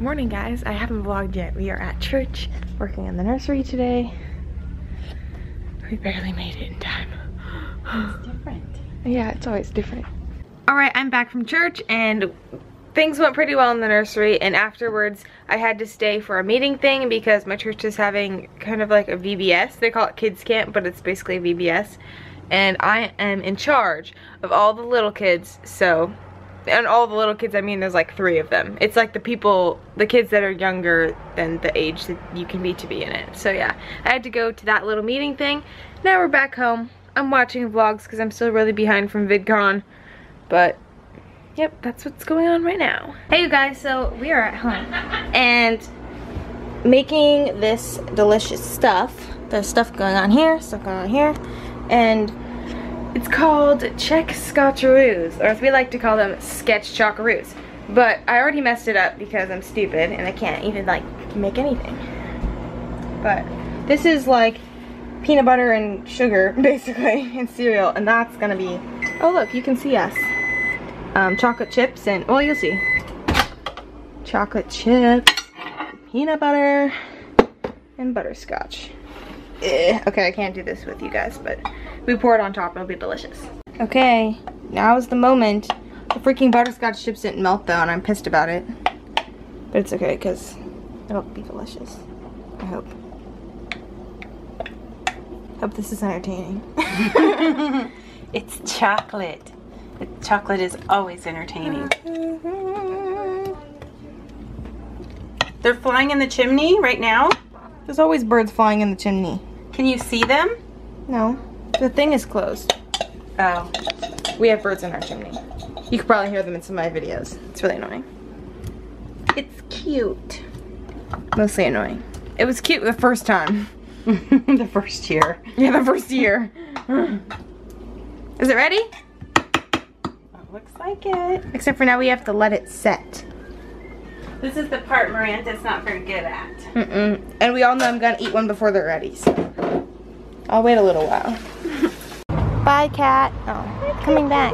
Good morning guys. I haven't vlogged yet. We are at church working in the nursery today. We barely made it in time. it's different. Yeah, it's always different. Alright, I'm back from church and things went pretty well in the nursery and afterwards I had to stay for a meeting thing because my church is having kind of like a VBS. They call it kids camp, but it's basically a VBS. And I am in charge of all the little kids, so and all the little kids, I mean there's like three of them. It's like the people, the kids that are younger than the age that you can be to be in it. So yeah, I had to go to that little meeting thing. Now we're back home. I'm watching vlogs because I'm still really behind from VidCon. But, yep, that's what's going on right now. Hey you guys, so we are at home. And making this delicious stuff. There's stuff going on here, stuff going on here. And it's called Chex Scotcheroos, or as we like to call them, Sketch Chocaroos. But I already messed it up because I'm stupid and I can't even like make anything. But this is like peanut butter and sugar, basically, and cereal, and that's gonna be, oh look, you can see us. Um, chocolate chips and, well, you'll see. Chocolate chips, peanut butter, and butterscotch. Eh, okay, I can't do this with you guys, but we pour it on top, it'll be delicious. Okay, now is the moment. The freaking butterscotch chips didn't melt though, and I'm pissed about it. But it's okay, because it'll be delicious. I hope. Hope this is entertaining. it's chocolate. The chocolate is always entertaining. They're flying in the chimney right now? There's always birds flying in the chimney. Can you see them? No. The thing is closed. Oh. We have birds in our chimney. You could probably hear them in some of my videos. It's really annoying. It's cute. Mostly annoying. It was cute the first time. the first year. Yeah, the first year. Is it ready? It looks like it. Except for now we have to let it set. This is the part Miranda's not very good at. Mm -mm. And we all know I'm gonna eat one before they're ready, so. I'll wait a little while. Bye, cat. Oh, coming back.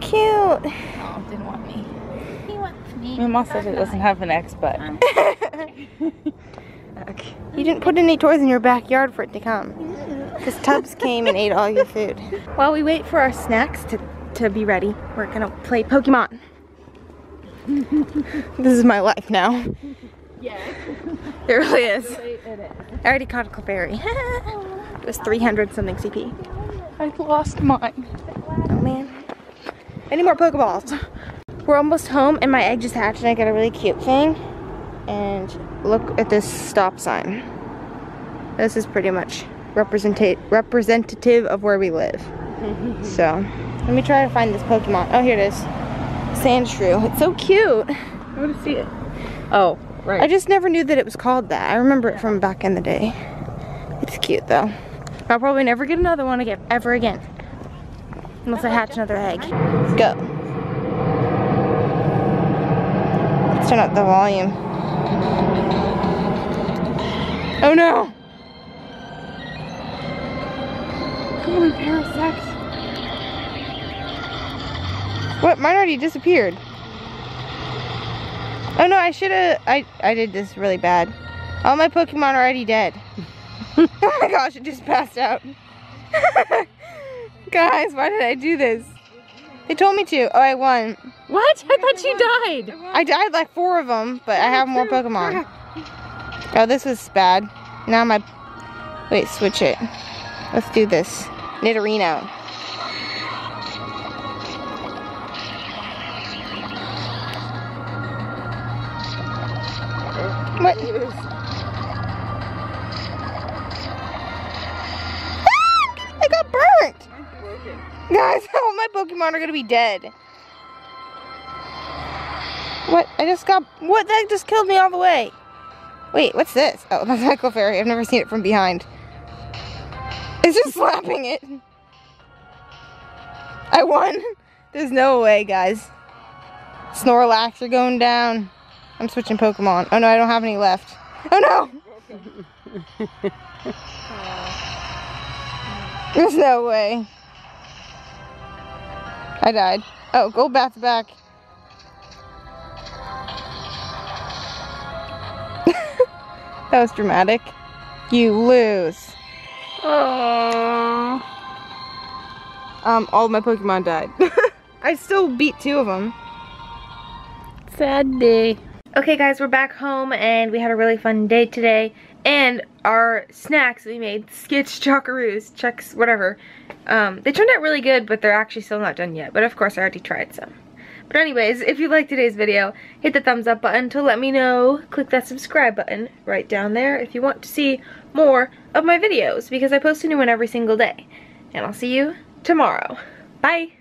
Cute. Oh, didn't want me. He wants me. My mom said it doesn't have an X button. okay. You didn't put any toys in your backyard for it to come. Because Tubbs came and ate all your food. While we wait for our snacks to, to be ready, we're gonna play Pokemon. this is my life now. Yeah. It really is. I already caught a Clefairy. it was 300 something CP. I lost mine. Oh man. Any more Pokeballs? We're almost home and my egg just hatched and I got a really cute thing. And look at this stop sign. This is pretty much representative of where we live. so, let me try to find this Pokemon. Oh, here it is. Sandshrew. It's so cute. I want to see it. Oh, right. I just never knew that it was called that. I remember it from back in the day. It's cute though. I'll probably never get another one again, ever again. Unless I hatch another egg. Go. Let's turn up the volume. Oh no! Come on, Parasect. What? Mine already disappeared. Oh no, I should have, I, I did this really bad. All my Pokemon are already dead. oh my gosh, it just passed out. Guys, why did I do this? They told me to. Oh, I won. What? I thought you died. I died like four of them, but I have more Pokemon. Oh, this was bad. Now my... Wait, switch it. Let's do this. Nidorino. What? My Pokemon are gonna be dead. What? I just got... What? That just killed me all the way. Wait, what's this? Oh, that's my Clefairy. I've never seen it from behind. It's just slapping it. I won. There's no way, guys. Snorlax are going down. I'm switching Pokemon. Oh no, I don't have any left. Oh no! There's no way. I died. Oh, go back to back. that was dramatic. You lose. Aww. Um, all my Pokemon died. I still beat two of them. Sad day. Okay guys, we're back home and we had a really fun day today. And our snacks we made, Skitch Chocaroos, Chex, whatever, um, they turned out really good, but they're actually still not done yet. But of course, I already tried some. But anyways, if you liked today's video, hit the thumbs up button to let me know. Click that subscribe button right down there if you want to see more of my videos because I post a new one every single day. And I'll see you tomorrow. Bye!